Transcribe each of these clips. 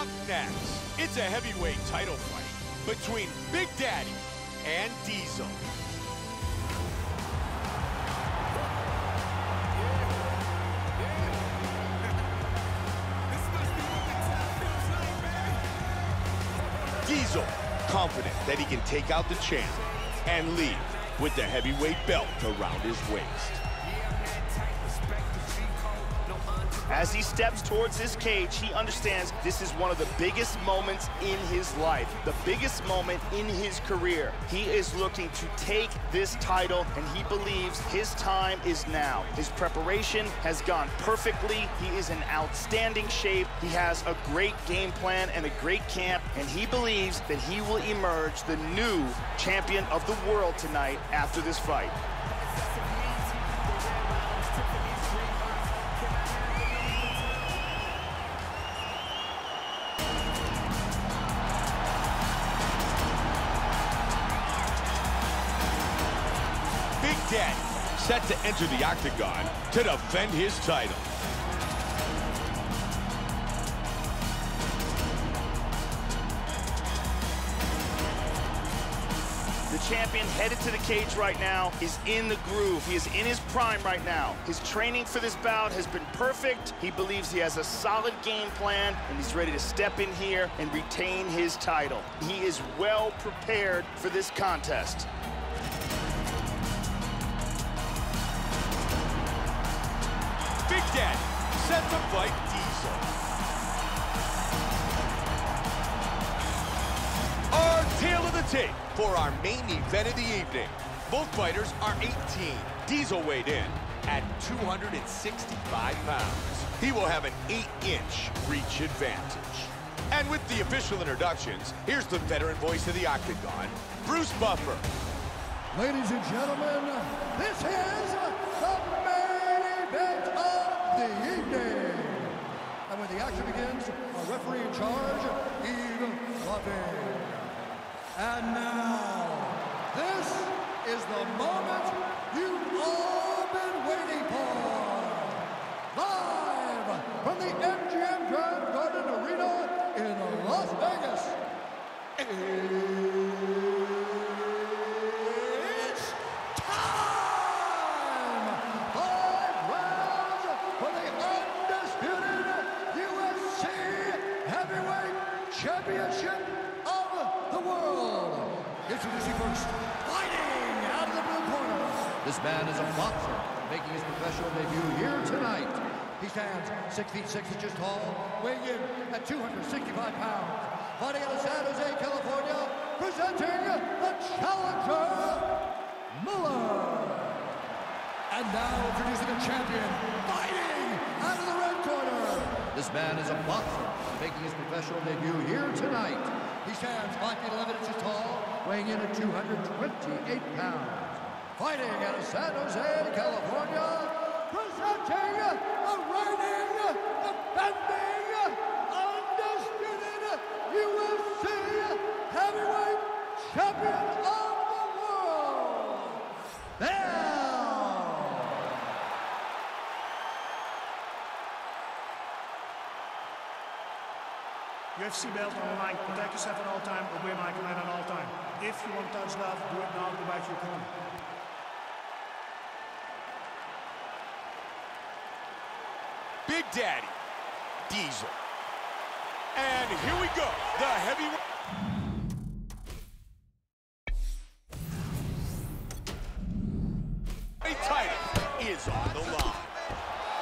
Up next, it's a heavyweight title fight between Big Daddy and Diesel. Diesel, confident that he can take out the champ and leave with the heavyweight belt around his waist. As he steps towards his cage, he understands this is one of the biggest moments in his life, the biggest moment in his career. He is looking to take this title, and he believes his time is now. His preparation has gone perfectly. He is in outstanding shape. He has a great game plan and a great camp, and he believes that he will emerge the new champion of the world tonight after this fight. Set to enter the octagon to defend his title. The champion headed to the cage right now is in the groove. He is in his prime right now. His training for this bout has been perfect. He believes he has a solid game plan, and he's ready to step in here and retain his title. He is well prepared for this contest. Daddy set to fight Diesel. Our tail of the tape for our main event of the evening. Both fighters are 18. Diesel weighed in at 265 pounds. He will have an 8-inch reach advantage. And with the official introductions, here's the veteran voice of the Octagon, Bruce Buffer. Ladies and gentlemen, this is evening. And when the action begins, our referee in charge, Yves Lavigne. And now, this is the moment you've all been waiting for. Live from the MGM Grand Garden Arena in Las Vegas. It's time! Five rounds for the undisputed UFC Heavyweight Championship of the World. Introducing first, fighting out of the blue corner. This man is a boxer, making his professional debut here tonight. He stands six feet six inches tall, weighing in at 265 pounds. Fighting out of San Jose, California, presenting the challenger, Muller. And now introducing the champion, fighting out of the red corner. This man is a boxer, making his professional debut here tonight. He stands 5 feet 11 inches tall, weighing in at 228 pounds. Fighting out of San Jose, California, presenting the reigning, defending, undisputed UFC heavyweight champion of the world, Bell. UFC belt on the line. Protect yourself at all time. Obey my command at all time. If you want to touch love, do it now. Go back to your corner. Big Daddy, Diesel. And here we go, the heavyweight. title is on the line.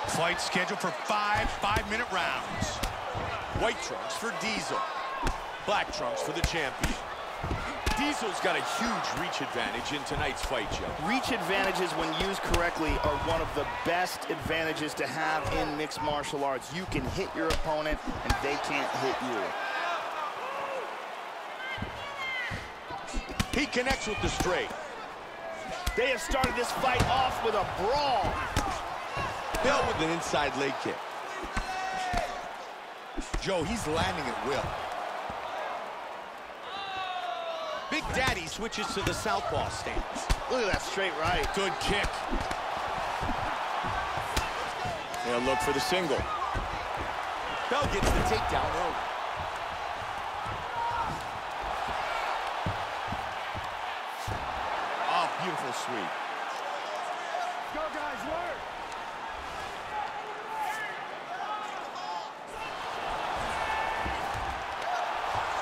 Fight scheduled for five five-minute rounds. White trunks for Diesel. Black trunks for the champion. Diesel's got a huge reach advantage in tonight's fight, Joe. Reach advantages, when used correctly, are one of the best advantages to have in mixed martial arts. You can hit your opponent, and they can't hit you. He connects with the straight. They have started this fight off with a brawl. Bell with an inside leg kick. Joe, he's landing at will. Big Daddy switches to the southpaw stance. Look at that straight right. Good kick. Yeah, look for the single. Bell gets the takedown early. Oh, beautiful sweep. Go, guys, work!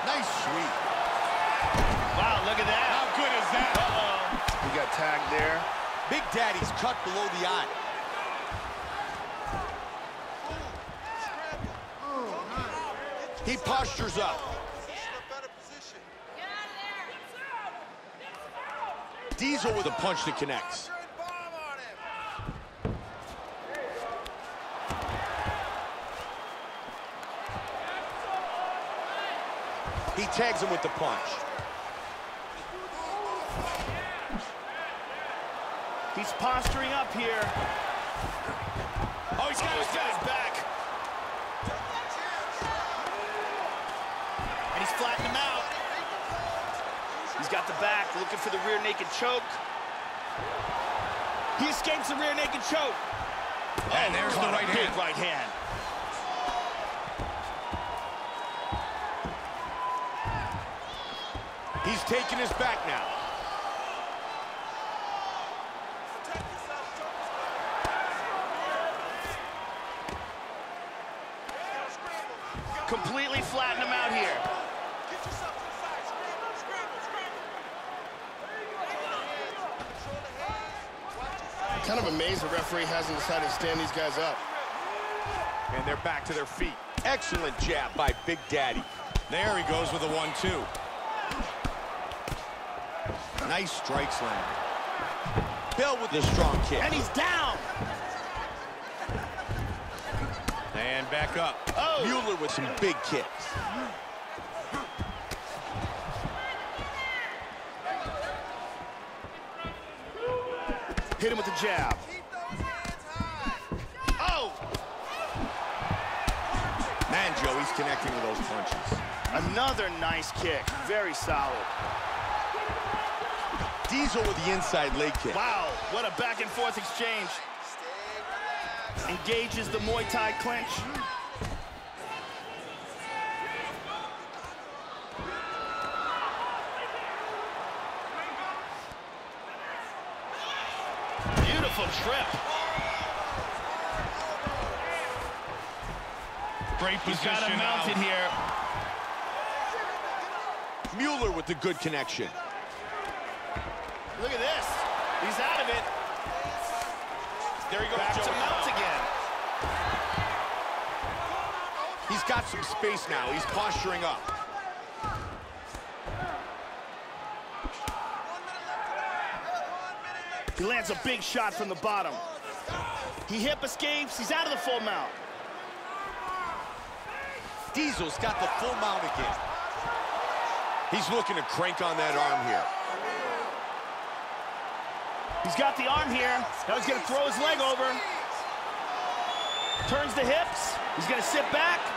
Nice sweep. Wow, look at that. How good is that? Uh-oh. He got tagged there. Big Daddy's cut below the eye. He postures up. Diesel with a punch that connects. He tags him with the punch. He's posturing up here. Oh, he's got his his back. And he's flattened him out. He's got the back, looking for the rear naked choke. He escapes the rear naked choke. And there's the a right big hand. right hand. He's taking his back now. Completely flattened him out here. Kind of amazed the referee hasn't decided to stand these guys up. And they're back to their feet. Excellent jab by Big Daddy. There he goes with a one-two. Nice strikes land. Bill with the strong kick. And he's down. And back up. Oh. Mueller with some big kicks. Hit him with the jab. Oh! Man, Joey's connecting with those punches. Another nice kick. Very solid. Diesel with the inside leg kick. Wow, what a back and forth exchange. Engages the Muay Thai clinch. Beautiful trip. Great position. He's got him mounted here. Mueller with the good connection. Look at this. He's out of it. There he goes, Back to Joey. mount again. Got some space now. He's posturing up. He lands a big shot from the bottom. He hip escapes. He's out of the full mount. Diesel's got the full mount again. He's looking to crank on that arm here. He's got the arm here. Now he's going to throw his leg over. Turns the hips. He's going to sit back.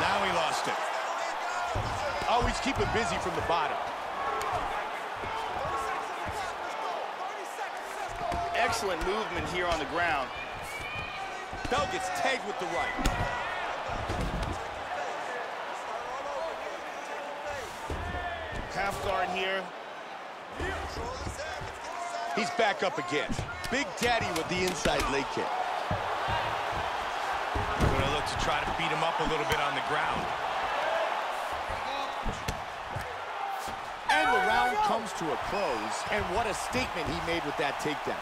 Now he lost it. Oh, Always keep keeping busy from the bottom. Excellent movement here on the ground. Bell gets tagged with the right. Half guard here. He's back up again. Big Daddy with the inside leg kick. Beat him up a little bit on the ground. And the round comes to a close. And what a statement he made with that takedown.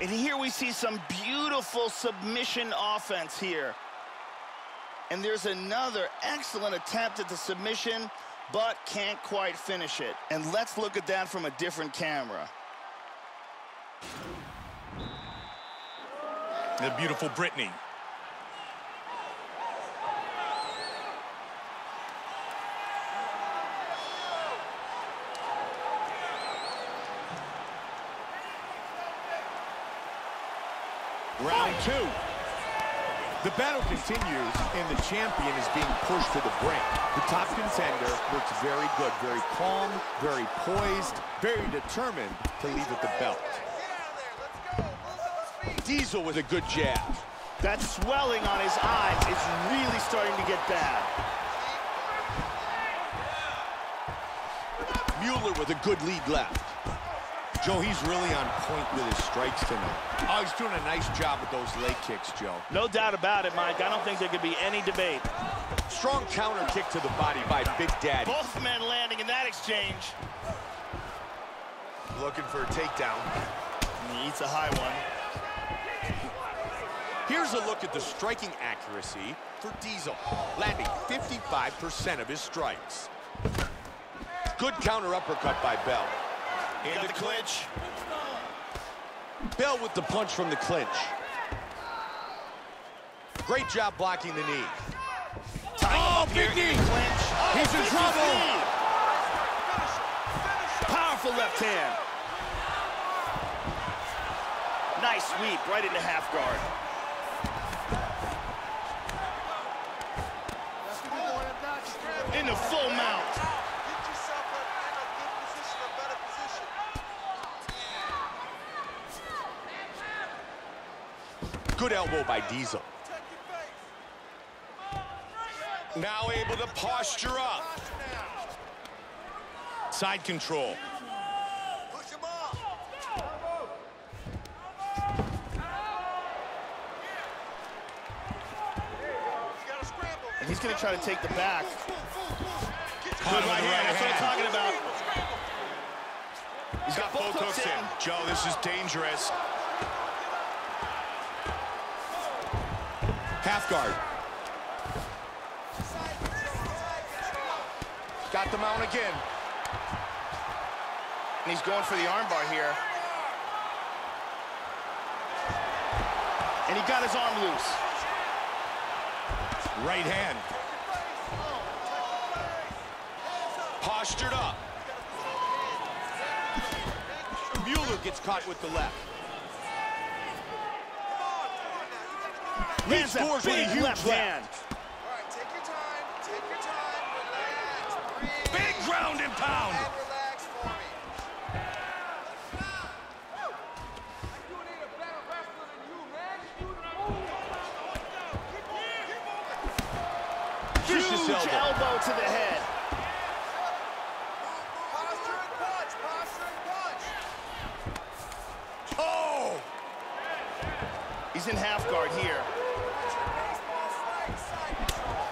And here we see some beautiful submission offense here. And there's another excellent attempt at the submission, but can't quite finish it. And let's look at that from a different camera. The beautiful Brittany. Round two. The battle continues, and the champion is being pushed to the brink. The top contender looks very good, very calm, very poised, very determined to leave with the belt. Diesel with a good jab. That swelling on his eyes is really starting to get bad. Mueller with a good lead left. Joe, he's really on point with his strikes tonight. Oh, he's doing a nice job with those leg kicks, Joe. No doubt about it, Mike. I don't think there could be any debate. Strong counter kick to the body by Big Daddy. Both men landing in that exchange. Looking for a takedown. He eats a high one. Here's a look at the striking accuracy for Diesel, landing 55% of his strikes. Good counter uppercut by Bell. Got the clinch. Bell with the punch from the clinch. Great job blocking the knee. Tying Oh, big knee. the clinch. Oh, He's in trouble. knee. Powerful left hand. Nice sweep right into half guard. Into full mount. Good elbow by Diesel. Now able to posture up. Side control. And he's going to try to take the back. Good right hand. That's what I'm talking about. He's got both hooks in. Joe, this is dangerous. Half guard. Got the mount again. And he's going for the armbar here. And he got his arm loose. Right hand. Postured up. Mueller gets caught with the left. Lands that scores with a big huge left left. hand. Take your time, take your time, relax, breathe, Big ground and pound. and relax for me. Vicious Huge elbow. elbow to the head. Posture and punch, posture and punch. Oh! He's in half guard here. Baseball strike, side control.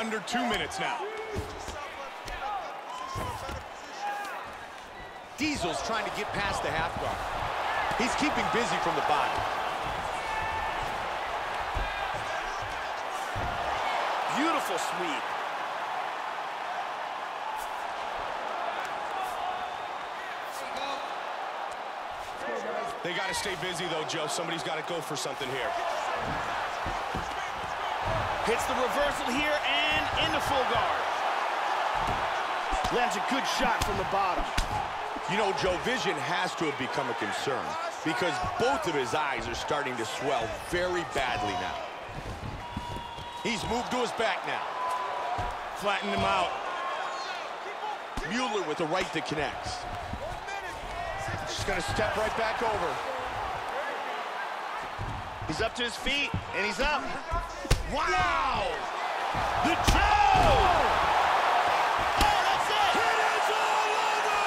Under two minutes now. Diesel's trying to get past the half guard. He's keeping busy from the body. Beautiful sweep. They got to stay busy, though, Joe. Somebody's got to go for something here. Hits the reversal here and into full guard. Lands a good shot from the bottom. You know, Joe, vision has to have become a concern because both of his eyes are starting to swell very badly now. He's moved to his back now. Flatten him out. Mueller with the right that connects. Just gonna step right back over. He's up to his feet, and he's up. Wow! The Joe! Oh, that's it! It is all over!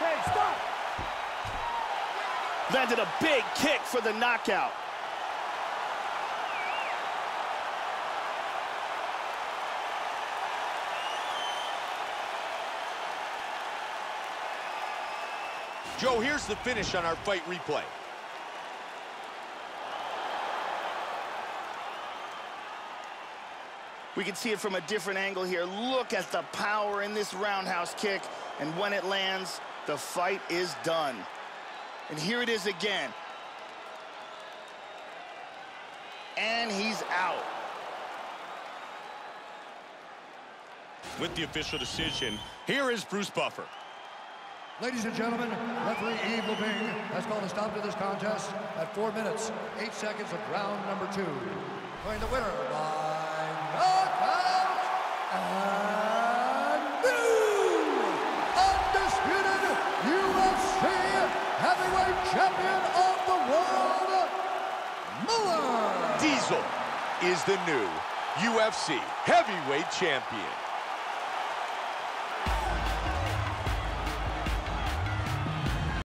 Hey, stop! Landed a big kick for the knockout. Joe, here's the finish on our fight replay. We can see it from a different angle here. Look at the power in this roundhouse kick. And when it lands, the fight is done. And here it is again. And he's out. With the official decision, here is Bruce Buffer. Ladies and gentlemen, referee Yves Lavigne has called a stop to this contest at 4 minutes, 8 seconds of round number 2. Going the winner by knockout and new undisputed UFC heavyweight champion of the world, Muller. Diesel is the new UFC heavyweight champion.